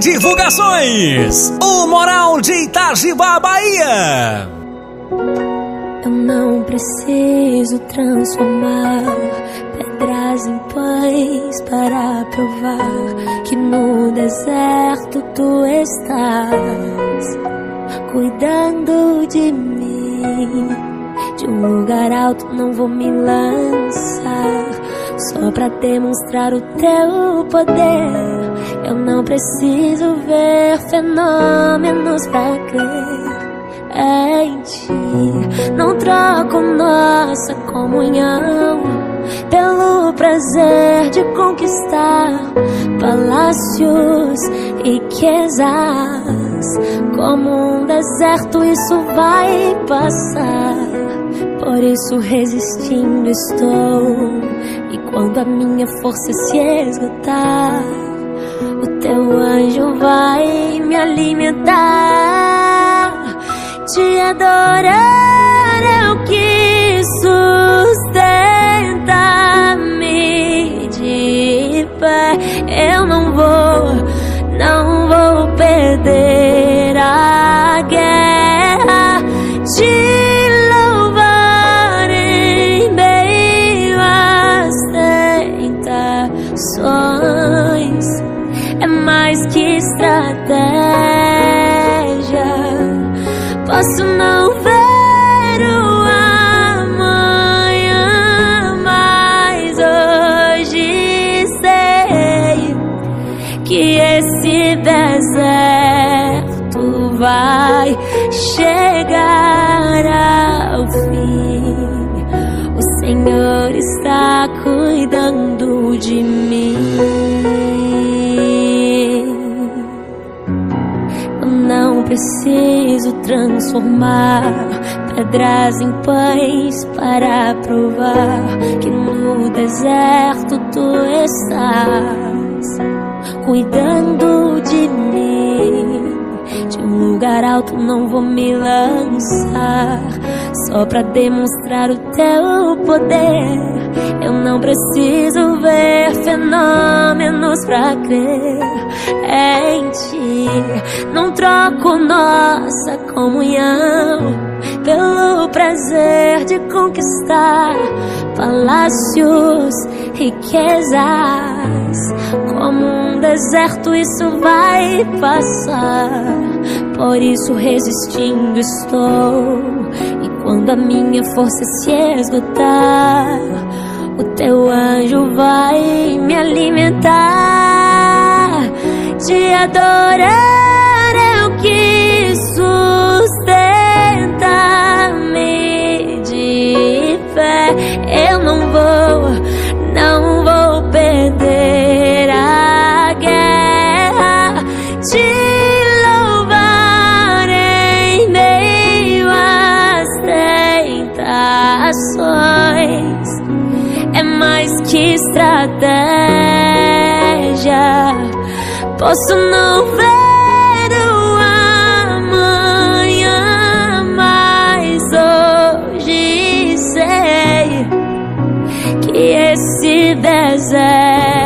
Divulgações, o Moral de Itagiba, Bahia. Eu não preciso transformar pedras em pães para provar que no deserto tu estás cuidando de mim. De um lugar alto não vou me lançar só pra demonstrar o teu poder. Eu não preciso ver fenômenos pra crer em ti. Não troco nossa comunhão pelo prazer de conquistar palácios e riquezas. Como um deserto, isso vai passar. Por isso resistindo estou. E quando a minha força se esgotar, vai me alimentar. Te adorar estratégia. Posso não ver o amanhã, mas hoje sei que esse deserto vai chegar ao fim. O Senhor está cuidando de mim. Preciso transformar pedras em pães para provar que no deserto tu estás cuidando de mim. De um lugar alto não vou me lançar só pra demonstrar o teu poder. Eu não preciso ver fenômenos pra crer em ti. Não troco nossa comunhão pelo prazer de conquistar palácios, riquezas. Como um deserto, isso vai passar. Por isso, resistindo estou. E quando a minha força se esgotar, o teu anjo vai me alimentar. Te adorar é o que sustenta-me de pé. Eu não vou, não vou perder a guerra. Te louvar em meio às tentações que estratégia. Posso não ver o amanhã, mas hoje sei que esse deserto